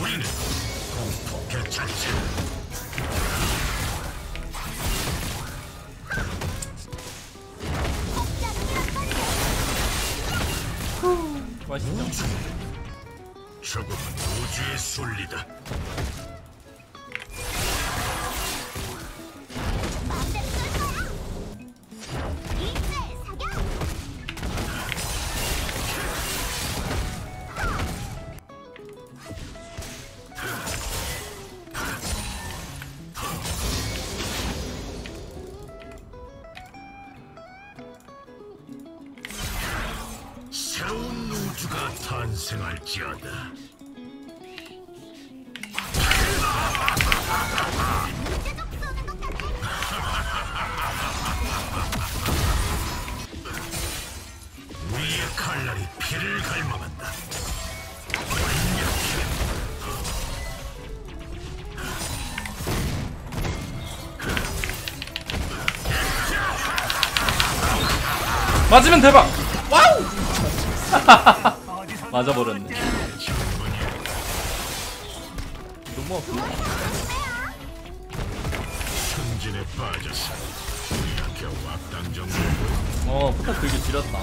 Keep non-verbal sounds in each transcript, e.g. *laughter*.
우리는 공포의 전세 맛있죠? 저금은 우주의 순리다 우리의 칼날이 피를 갈망한다. 맞으면 대박! 와우! *laughs* 맞아버렸네. 너무 아프네. 빠졌어. 정도 어, 포탑 되게 지렸다.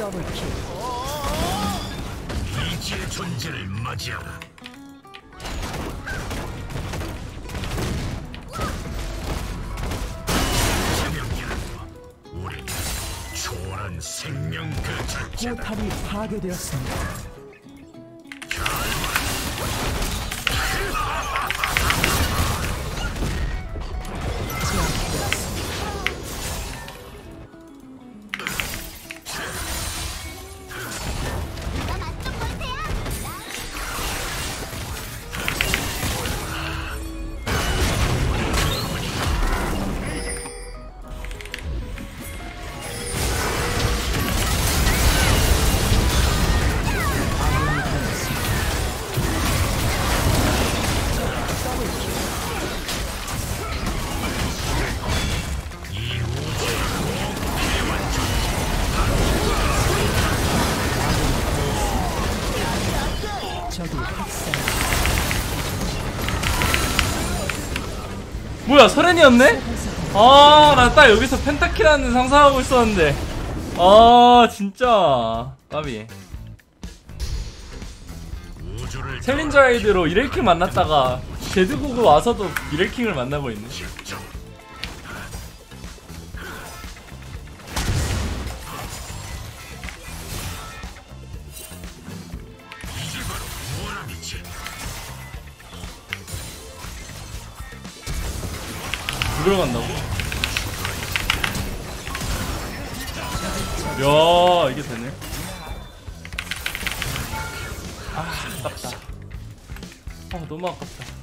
더블킬. 이지의 존재를 맞이하라. 생명 그 자체다. 포탑이 파괴되었습니다. 뭐야, 설엔이었네? 아, 나 딱 여기서 펜타키라는 상상하고 있었는데. 아, 진짜. 까비. 챌린저 아이드로 이렐킹 만났다가 제드고그 와서도 이렐킹을 만나버렸네. 이걸 간다고? 야 이게 되네. 아 아깝다. 아 너무 아깝다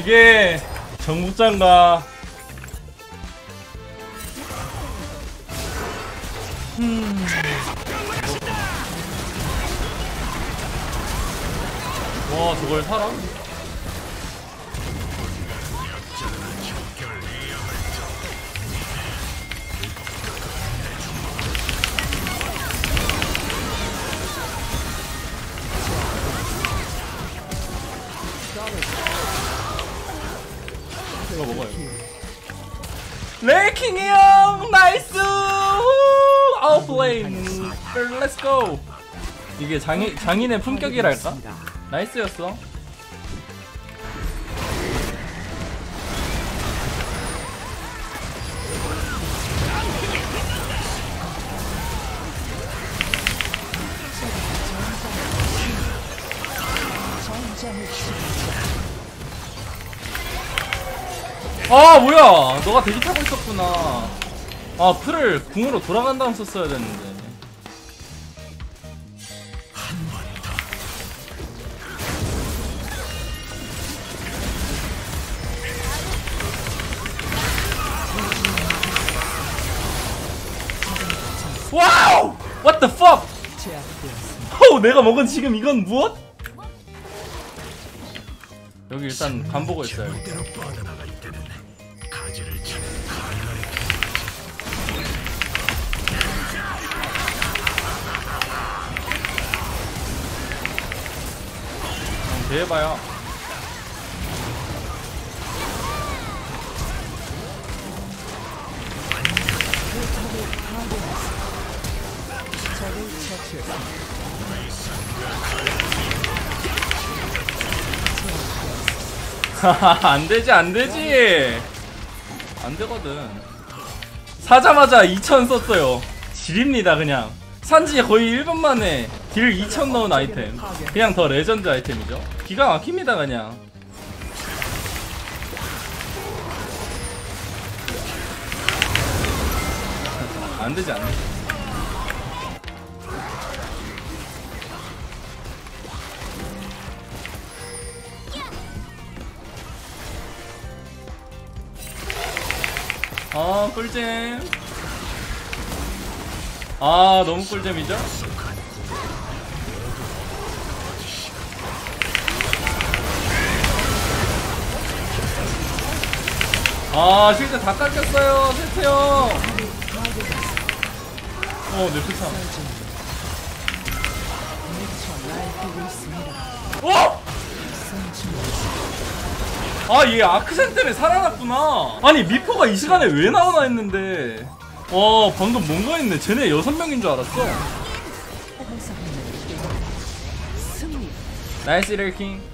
이게 정국장가 음. 와 저걸 살아? 킹이 형 나이스 아웃 어, 플레임. 렛츠 고 이게 장인 장인의 품격이랄까? 나이스였어. Damage. 아 뭐야 너가 대기 타고 있었구나 아 플을 궁으로 돌아간 다음 썼어야 됐는데 Wow! What the fuck? 호 내가 먹은 지금 이건 무엇? 여기 일단 간 보고 있어요 대해봐요 적을 처치했습니다. *laughs* 안 되지 안 되지. 안 되거든. 사자마자 2000 썼어요. 질입니다 그냥. 산지 거의 1분 만에 딜2000 넣은 아이템. 그냥 더 레전드 아이템이죠. 기가 막힙니다 그냥. 안되지 안되지 아 꿀잼 아 너무 꿀잼이죠? 아 실드 다 깎였어요 세트 형 어, 내 표창. 미 아, 얘 아크샨 때문에 살아났구나. 아니, 미포가 이 시간에 왜 나오나 했는데. 와, 방금 뭔가 했네. 쟤네 여섯 명인 줄 알았어. nice 이렐킹 *laughs*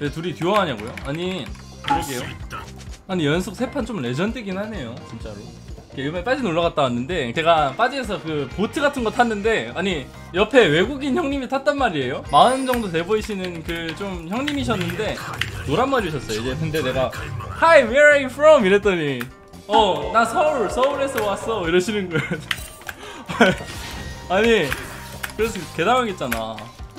왜 둘이 듀오 하냐고요? 아니 그러게요 아니 연속 세 판 좀 레전드긴 하네요 진짜로 이번에 빠지 놀러 갔다 왔는데 제가 빠지에서 그 보트 같은 거 탔는데 아니 옆에 외국인 형님이 탔단 말이에요. 마흔 정도 돼 보이시는 그 좀 형님이셨는데 노란 머리셨어요. 이제 근데 내가 Hi where are you from? 이랬더니 어 나 서울 서울에서 왔어. 이러시는 거예요. *laughs* 아니 그래서 개당황했잖아.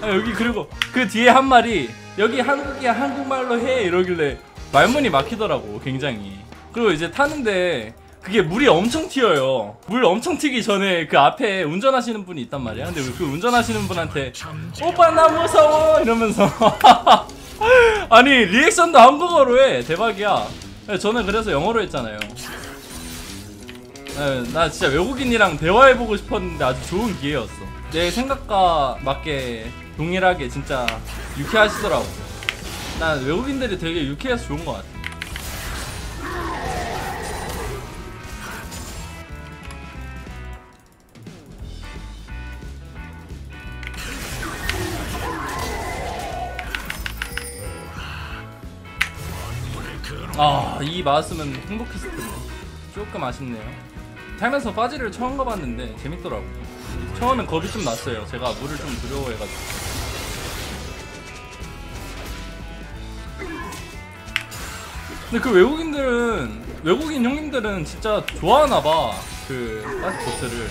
아, 여기 그리고 그 뒤에 한 말이 여기 한국이야 한국말로 해. 이러길래 말문이 막히더라고 굉장히. 그리고 이제 타는데 그게 물이 엄청 튀어요. 물 엄청 튀기 전에 그 앞에 운전하시는 분이 있단 말이야. 근데 그 운전하시는 분한테 오빠 나 무서워. 이러면서. *laughs* 아니 리액션도 한국어로 해. 대박이야. 저는 그래서 영어로 했잖아요. 네, 나 진짜 외국인이랑 대화해보고 싶었는데 아주 좋은 기회였어. 내 생각과 맞게 동일하게 진짜 유쾌하시더라고. 난 외국인들이 되게 유쾌해서 좋은 것 같아. 아, 이 맛으면 행복했을 텐데. 조금 아쉽네요. 살면서 빠지를 처음 가봤는데 재밌더라고. 처음엔 겁이 좀 났어요. 제가 물을 좀 두려워해가지고. 근데 그 외국인들은 외국인 형님들은 진짜 좋아하나봐 그 빠지 보트를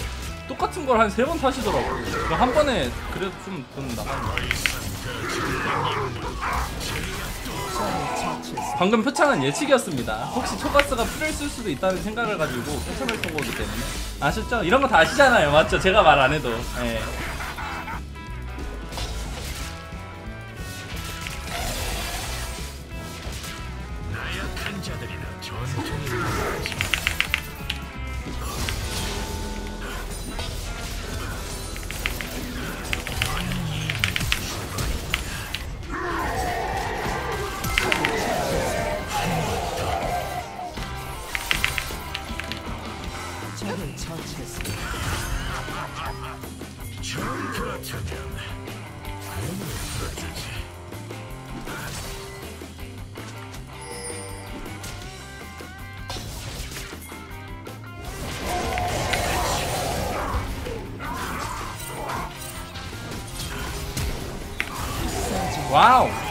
똑같은 걸 한 세 번 타시더라고. 그한 번에 그래도 좀 돈 나가는 처치했습니다. 방금 표창은 예측이었습니다. 혹시 초가스가 쓸 수도 있다는 생각을 가지고 표창을 쏜 거기 때문에 아셨죠? 이런 거 다 아시잖아요, 맞죠? 제가 말 안 해도. 예. 처치했습니다. 잘 그렇다면 꿈을 풀어주지. Wow.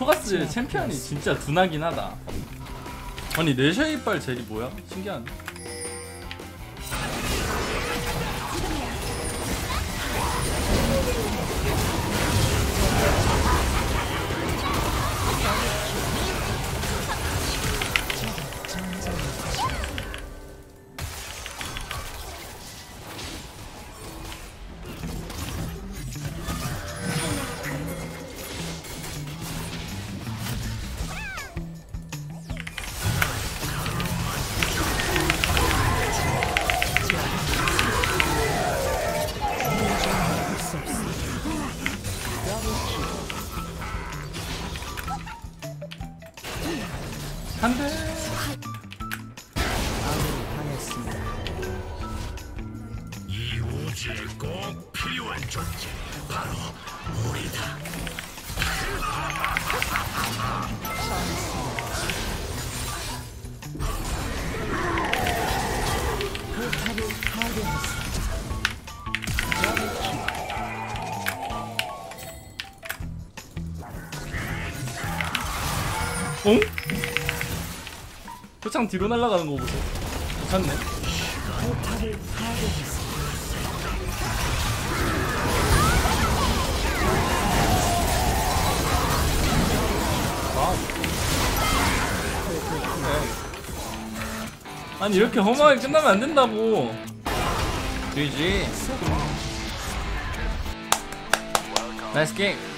초가스 챔피언이 진짜 둔하긴 하다. 아니 내셔 이빨 젤이 뭐야? 신기하네. 한대 응? 표창 뒤로 날아가는 거 보세요. 괜찮네. 와우 아니 이렇게 허무하게 끝나면 안 된다고. GG. 나이스 게임